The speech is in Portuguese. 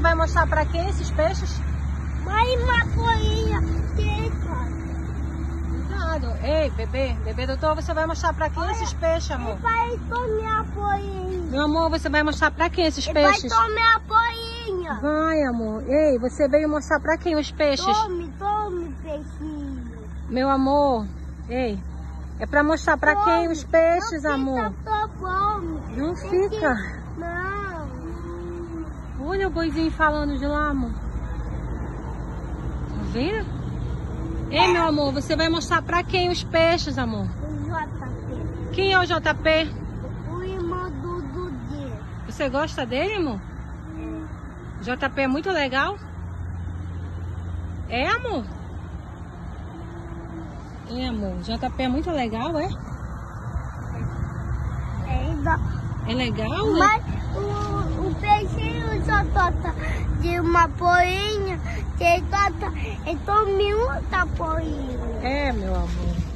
vai mostrar pra quem esses peixes? Mãe, uma poinha. Cuidado. Ei, bebê, bebê doutor, você vai mostrar pra quem Olha, esses peixes, amor? Vai tomar a poinha. Meu amor, você vai mostrar pra quem esses Vai peixes? tomar a poinha. Vai, amor. Ei, você veio mostrar pra quem os peixes? Tome, tome, peixinho. Meu amor. Ei, é pra mostrar pra quem os peixes, Não amor? Fica. Não Tem fica. Não. Boizinho falando de lá, amor. Tá vendo? Ei, meu amor, você vai mostrar pra quem os peixes, amor? O JP. Quem é o JP? O irmão do Dudê. Você gosta dele, amor? JP é muito legal? É, amor? É, amor. JP é muito legal, é? Ainda. É legal, né? Mas o, o peixinho só tota de uma poinha. Que tota, então muita poinha. É, meu amor.